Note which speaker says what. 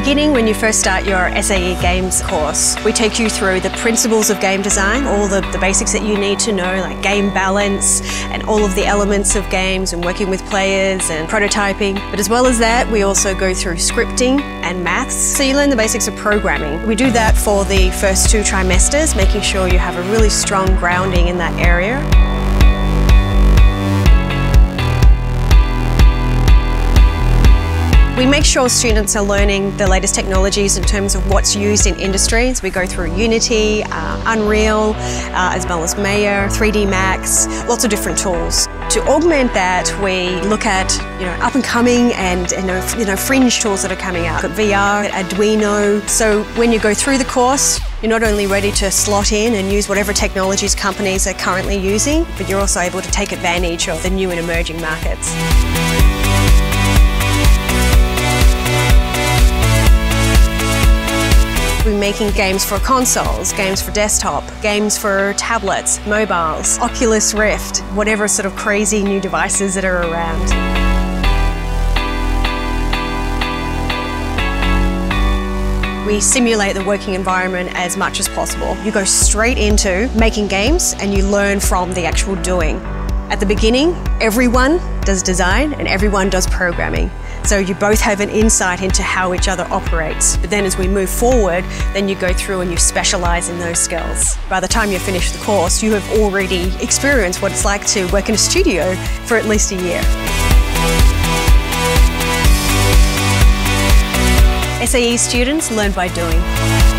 Speaker 1: beginning, when you first start your SAE Games course, we take you through the principles of game design, all the, the basics that you need to know, like game balance and all of the elements of games and working with players and prototyping. But as well as that, we also go through scripting and maths, so you learn the basics of programming. We do that for the first two trimesters, making sure you have a really strong grounding in that area. We make sure students are learning the latest technologies in terms of what's used in industries. We go through Unity, uh, Unreal, uh, as well as Maya, 3D Max, lots of different tools. To augment that, we look at you know up and coming and you know, you know fringe tools that are coming out, VR, Arduino. So when you go through the course, you're not only ready to slot in and use whatever technologies companies are currently using, but you're also able to take advantage of the new and emerging markets. We're making games for consoles, games for desktop, games for tablets, mobiles, Oculus Rift, whatever sort of crazy new devices that are around. We simulate the working environment as much as possible. You go straight into making games and you learn from the actual doing. At the beginning, everyone does design and everyone does programming. So you both have an insight into how each other operates. But then as we move forward, then you go through and you specialize in those skills. By the time you finish the course, you have already experienced what it's like to work in a studio for at least a year. SAE students learn by doing.